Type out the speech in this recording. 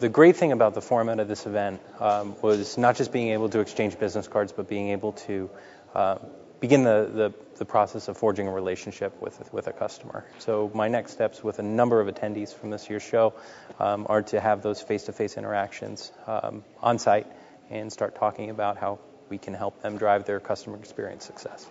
The great thing about the format of this event um, was not just being able to exchange business cards, but being able to uh, begin the, the, the, process of forging a relationship with, with a customer. So my next steps with a number of attendees from this year's show um, are to have those face-to-face interactions um, on site and start talking about how we can help them drive their customer experience success.